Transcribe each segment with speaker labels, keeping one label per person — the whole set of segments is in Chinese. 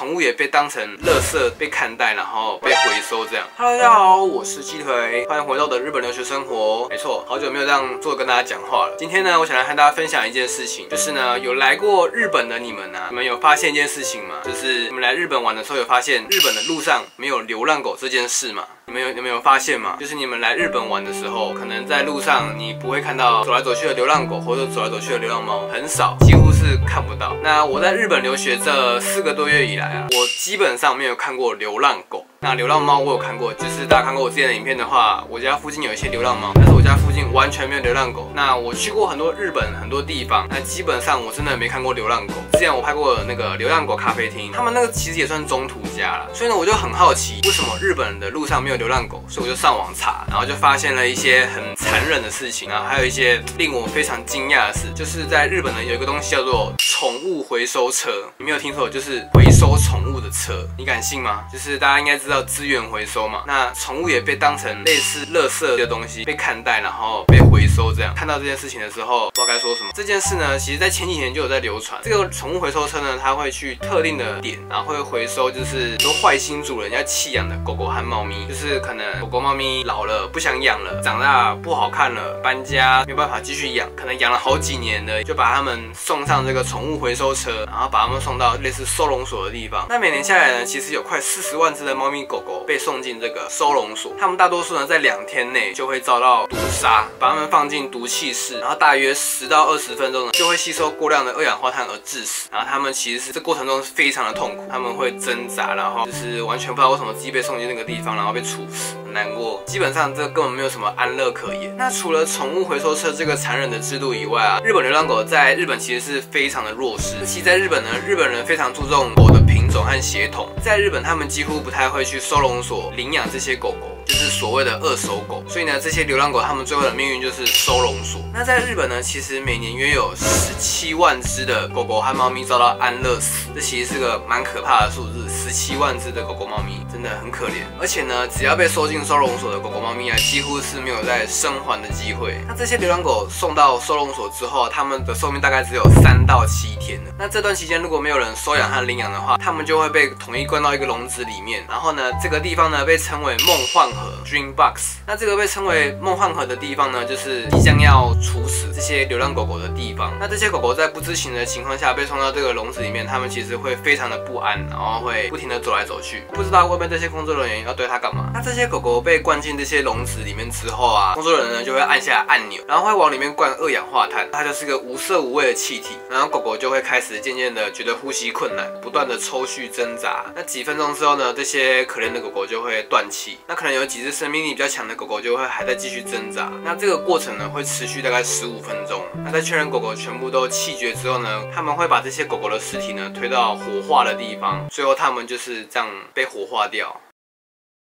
Speaker 1: 宠物也被当成垃圾被看待，然后被回收这样。Hello，大家好，我是鸡腿，欢迎回到我的日本留学生活。没错，好久没有这样做跟大家讲话了。今天呢，我想来和大家分享一件事情，就是呢，有来过日本的你们呢，你们有发现一件事情吗？就是你们来日本玩的时候，有发现日本的路上没有流浪狗这件事吗？你们有你们有发现吗？就是你们来日本玩的时候，可能在路上你不会看到走来走去的流浪狗，或者走来走去的流浪猫，很少，几乎是看不到。那我在日本留学这四个多月以来啊，我基本上没有看过流浪狗。那流浪猫我有看过，就是大家看过我之前的影片的话，我家附近有一些流浪猫，但是我家附近完全没有流浪狗。那我去过很多日本很多地方，那基本上我真的没看过流浪狗。之前我拍过那个流浪狗咖啡厅，他们那个其实也算中途家了，所以呢我就很好奇，为什么日本的路上没有流浪狗？所以我就上网查，然后就发现了一些很残忍的事情啊，还有一些令我非常惊讶的事，就是在日本呢有一个东西叫做宠物回收车，你没有听错，就是回收宠物车，你敢信吗？就是大家应该知。道资源回收嘛，那宠物也被当成类似垃圾的东西被看待，然后被回收这样。看到这件事情的时候，不知道该说什么。这件事呢，其实在前几年就有在流传。这个宠物回收车呢，它会去特定的点，然后会回收，就是说坏心主人要弃养的狗狗和猫咪，就是可能狗狗、猫咪老了不想养了，长大不好看了，搬家没办法继续养，可能养了好几年的，就把它们送上这个宠物回收车，然后把它们送到类似收容所的地方。那每年接下来呢，其实有快四十万只的猫咪。狗狗被送进这个收容所，它们大多数呢在两天内就会遭到毒杀，把它们放进毒气室，然后大约十到二十分钟呢就会吸收过量的二氧化碳而致死。然后它们其实是这过程中是非常的痛苦，他们会挣扎，然后就是完全不知道为什么自己被送进那个地方，然后被处死，很难过。基本上这根本没有什么安乐可言。那除了宠物回收车这个残忍的制度以外啊，日本流浪狗在日本其实是非常的弱势。其实在日本呢，日本人非常注重狗的品种和血统，在日本他们几乎不太会去收容所领养这些狗狗。就是所谓的二手狗，所以呢，这些流浪狗它们最后的命运就是收容所。那在日本呢，其实每年约有十七万只的狗狗和猫咪遭到安乐死，这其实是个蛮可怕的数字。十七万只的狗狗、猫咪真的很可怜，而且呢，只要被收进收容所的狗狗、猫咪啊，几乎是没有再生还的机会。那这些流浪狗送到收容所之后，它们的寿命大概只有三到七天。那这段期间如果没有人收养和领养的话，它们就会被统一关到一个笼子里面，然后呢，这个地方呢被称为梦幻河。Dream Box，那这个被称为梦幻河的地方呢，就是即将要处死这些流浪狗狗的地方。那这些狗狗在不知情的情况下被送到这个笼子里面，它们其实会非常的不安，然后会不停的走来走去，不知道外面这些工作人员要对它干嘛。那这些狗狗被关进这些笼子里面之后啊，工作人员呢就会按下按钮，然后会往里面灌二氧化碳，它就是个无色无味的气体，然后狗狗就会开始渐渐的觉得呼吸困难，不断的抽搐挣扎。那几分钟之后呢，这些可怜的狗狗就会断气。那可能有有几只生命力比较强的狗狗就会还在继续挣扎，那这个过程呢会持续大概十五分钟。那在确认狗狗全部都气绝之后呢，他们会把这些狗狗的尸体呢推到火化的地方，最后他们就是这样被火化掉。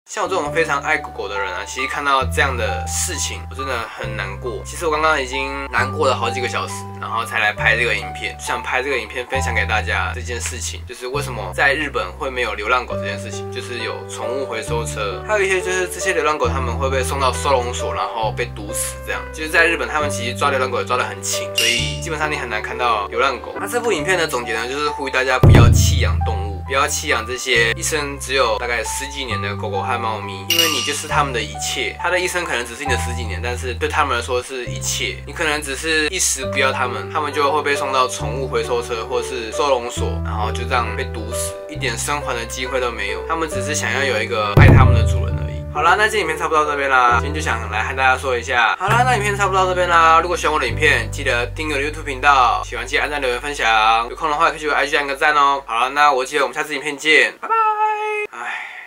Speaker 1: 像我这种非常爱狗狗的人啊，其实看到这样的事情，我真的很难过。其实我刚刚已经难过了好几个小时，然后才来拍这个影片，想拍这个影片分享给大家这件事情，就是为什么在日本会没有流浪狗这件事情，就是有宠物回收车，还有一些就是这些流浪狗他们会被送到收容所，然后被毒死，这样就是在日本他们其实抓流浪狗也抓得很勤，所以基本上你很难看到流浪狗。那这部影片的总结呢，就是呼吁大家不要弃养动物。不要弃养这些一生只有大概十几年的狗狗和猫咪，因为你就是他们的一切。它的一生可能只是你的十几年，但是对他们来说是一切。你可能只是一时不要它们，它们就会被送到宠物回收车或是收容所，然后就这样被毒死，一点生还的机会都没有。它们只是想要有一个爱它们的主人。好啦，那这影片差不多到这边啦。今天就想来和大家说一下。好啦，那影片差不多到这边啦。如果喜欢我的影片，记得订阅我的 YouTube 频道。喜欢记得按赞、留言、分享。有空的话可以去我 IG 按个赞哦。好了，那我记得我们下次影片见，拜拜。哎。